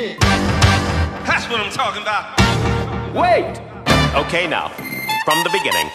That's what I'm talking about. Wait. Okay, now, from the beginning.